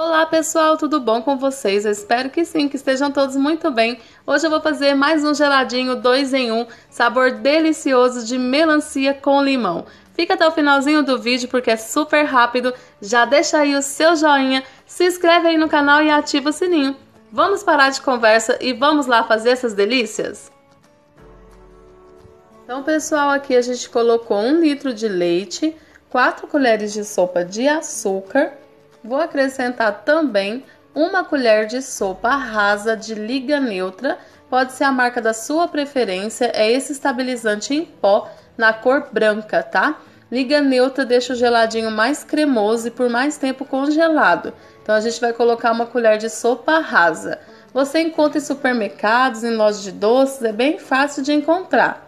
Olá pessoal, tudo bom com vocês? Eu espero que sim, que estejam todos muito bem. Hoje eu vou fazer mais um geladinho 2 em 1, um, sabor delicioso de melancia com limão. Fica até o finalzinho do vídeo porque é super rápido. Já deixa aí o seu joinha, se inscreve aí no canal e ativa o sininho. Vamos parar de conversa e vamos lá fazer essas delícias? Então pessoal, aqui a gente colocou um litro de leite, 4 colheres de sopa de açúcar, Vou acrescentar também uma colher de sopa rasa de liga neutra, pode ser a marca da sua preferência, é esse estabilizante em pó na cor branca, tá? Liga neutra deixa o geladinho mais cremoso e por mais tempo congelado. Então a gente vai colocar uma colher de sopa rasa. Você encontra em supermercados, em lojas de doces, é bem fácil de encontrar.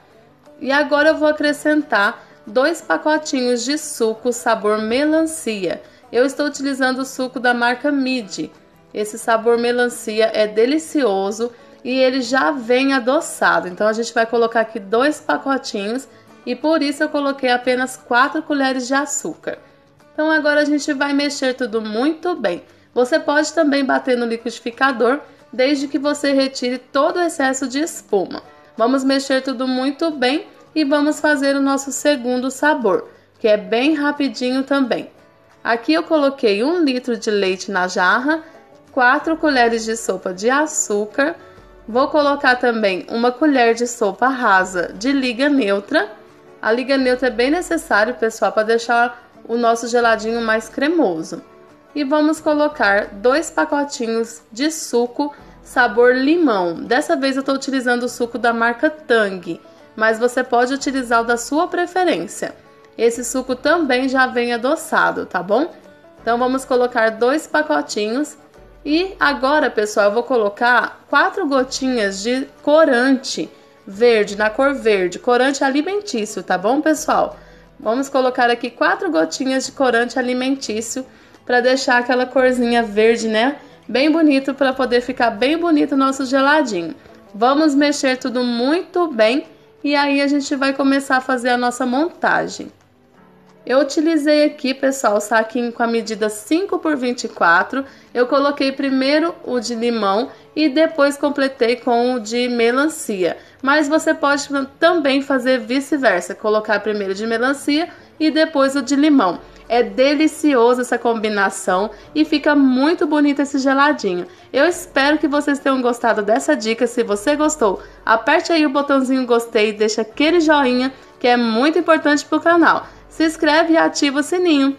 E agora eu vou acrescentar dois pacotinhos de suco sabor melancia. Eu estou utilizando o suco da marca Midi. Esse sabor melancia é delicioso e ele já vem adoçado. Então a gente vai colocar aqui dois pacotinhos e por isso eu coloquei apenas 4 colheres de açúcar. Então agora a gente vai mexer tudo muito bem. Você pode também bater no liquidificador desde que você retire todo o excesso de espuma. Vamos mexer tudo muito bem e vamos fazer o nosso segundo sabor, que é bem rapidinho também. Aqui eu coloquei um litro de leite na jarra, 4 colheres de sopa de açúcar, vou colocar também uma colher de sopa rasa de liga neutra. A liga neutra é bem necessário, pessoal, para deixar o nosso geladinho mais cremoso. E vamos colocar dois pacotinhos de suco sabor limão. Dessa vez eu estou utilizando o suco da marca Tang, mas você pode utilizar o da sua preferência. Esse suco também já vem adoçado, tá bom? Então vamos colocar dois pacotinhos e agora, pessoal, eu vou colocar quatro gotinhas de corante verde, na cor verde, corante alimentício, tá bom, pessoal? Vamos colocar aqui quatro gotinhas de corante alimentício para deixar aquela corzinha verde, né? Bem bonito para poder ficar bem bonito o nosso geladinho. Vamos mexer tudo muito bem e aí a gente vai começar a fazer a nossa montagem. Eu utilizei aqui, pessoal, o saquinho com a medida 5 por 24. Eu coloquei primeiro o de limão e depois completei com o de melancia. Mas você pode também fazer vice-versa, colocar primeiro de melancia e depois o de limão. É delicioso essa combinação e fica muito bonito esse geladinho. Eu espero que vocês tenham gostado dessa dica. Se você gostou, aperte aí o botãozinho gostei e deixa aquele joinha que é muito importante para o canal se inscreve e ativa o sininho.